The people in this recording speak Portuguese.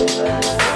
Música